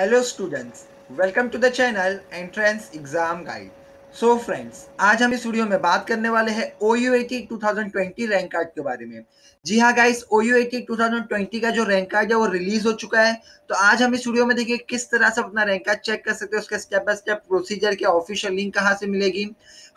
Hello students welcome to the channel entrance exam guide so friends आज हम इस video में बात करने वाले हैं O U A T two thousand twenty rank card के बारे में। जी हाँ guys O U A T two thousand twenty का जो रैंक कार्ड है, वो रिलीज़ हो चुका है। तो आज हम इस वीडियो में देखिए किस तरह से अपना रैंक कार्ड चेक कर सकते हैं, उसका स्टेप बाय स्टेप प्रोसीजर के ऑफिशियल लिंक कहाँ से मिलेगी।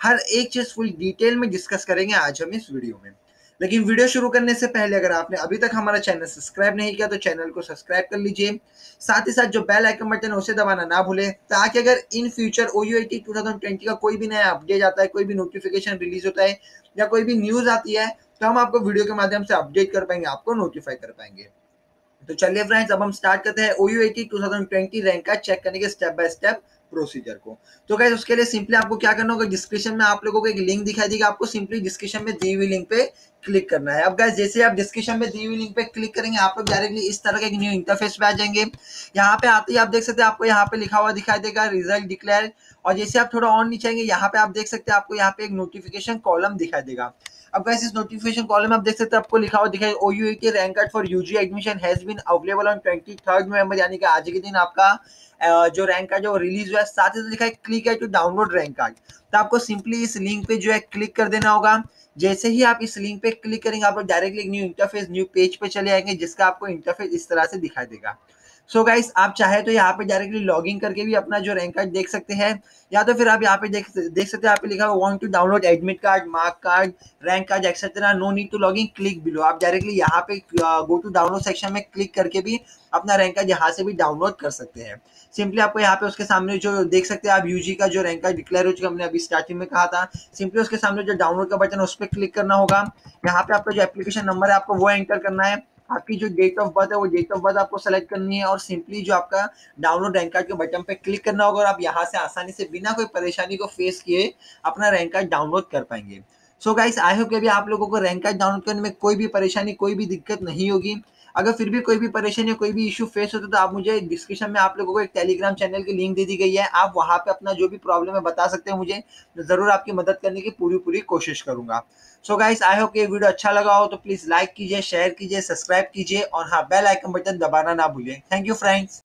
हर एक चीज़ फुल डिटेल में डिस्कस करेंगे आज हम इस वीडियो में। लेकिन वीडियो शुरू करने से पहले, अगर आपने अभी तक हमारा चैनल सब्सक्राइब नहीं किया तो चैनल को सब्सक्राइब कर लीजिए। साथ ही साथ जो बेल आइकन बटन है, उसे दबाना ना भूलें, ताकि अगर इन फ्यूचर ओ यू का कोई भी नया अपडेट आता है, कोई भी नोटिफिकेशन रिलीज़ होता है, या कोई भी न्यूज़ आती है तो हम आपको वीडियो के माध्यम से अपडेट कर पाएँगे, आपको नोटिफाई कर पाएँगे। तो चलिए फ्रेंड्स अब हम स्टार्ट करते हैं O U I T rank का चेक करने के स्टेप बाय स्टेप प्रोसीजर को। तो गाइज़ उसके लिए सिंपली आपको क्या करना होगा डिस्क्रिप्शन में आप लोगों को एक लिंक दिखाई देगा, आपको सिंपली डिस्क्रिप्शन में दी हुई लिंक पे क्लिक करना है। अब गाइज़ जैसे आप डिस्क्रिप्शन में दी हुई लिंक पे क्लिक करेंगे, आप लोग डायरेक्टली इस तरह के न्यू इंटरफेस पे आ जाएँगे। यहाँ पे आते ही आप देख सकते हैं, आपको यहाँ पे लिखा हुआ दिखाई देगा रिज़ल्ट डिक्लेयर और जैसे आप थोड़ा ऑन नीचे आएँगे, यहाँ पे आप देख सकते हैं, आपको यहाँ पे एक नोटिफिकेशन कॉलम दिखाई देगा। अब गाइस इस नोटिफिकेशन कॉलम में आप देख सकते हैं, आपको लिखा हुआ दिखाई O U K rank card for UG admission has been available on twenty third November यानी कि आज के दिन आपका जो रैंक कार्ड जो रिलीज़ हुआ है। साथ ही लिखा है क्लिक है टू डाउनलोड रैंक कार्ड तो आपको सिंपली इस लिंक पे जो है क्लिक कर देना होगा। जैसे ही आप इस लिंक पे क्लिक करेंगे, आप directly new interface new page पे चले आएँगे, जिसका आपको इंटरफेस इस तरह से दिखाई देगा। सो so गाइस आप चाहे तो यहाँ पे डायरेक्टली लॉगिंग करके भी अपना जो रैंक कार्ड देख सकते हैं, या तो फिर आप यहाँ पे देख देख सकते हैं, यहाँ पे लिखा हुआ want to download admit card mark card rank card etcetera no need to logging click below आप डायरेक्टली यहाँ पे गो टू डाउनलोड सेक्शन में क्लिक करके भी अपना रैंक कार्ड यहाँ से भी डाउनलोड कर सकते हैं। सिंपली आपको यहाँ पे उसके सामने जो देख सकते हैं, आप यूजी का जो रैंक कार्ड डिक्लेयर हो चुका हमने अभी स्टार्टिंग में कहा था। सिंपली उसके सामने जो डाउनलोड का बटन है, उस पर क्लिक करना होगा। यहाँ पे आपका जो एप्लीकेशन नंबर है, आपको वो एंटर करना है। आपकी जो डेट ऑफ़ बर्थ है, वो डेट ऑफ़ बर्थ आपको सेलेक्ट करनी है और सिंपली जो आपका डाउनलोड रैंक कार्ड के बटन पे क्लिक करना होगा और आप यहाँ से आसानी से बिना कोई परेशानी को फेस किए अपना रैंक कार्ड डाउनलोड कर पाएँगे। सो गाइस आई होप कि अभी आप लोगों को रैंक कार्ड डाउनलोड करने में कोई भी परेशानी, कोई भी दिक्कत नहीं होगी। अगर फिर भी कोई भी परेशानी या कोई भी इशू फेस होता है तो आप मुझे डिस्क्रिप्शन में आप लोगों को एक टेलीग्राम चैनल की लिंक दे दी गई है। आप वहाँ पर अपना जो भी प्रॉब्लम है बता सकते हैं, मुझे ज़रूर आपकी मदद करने की पूरी पूरी कोशिश करूँगा। सो गाइस आई होप ये वीडियो अच्छा लगा हो तो प्लीज़ लाइक कीजिए शेयर कीजिए सब्सक्राइब कीजिए और हाँ बेल आइकन बटन दबाना ना भूलें। Thank you friends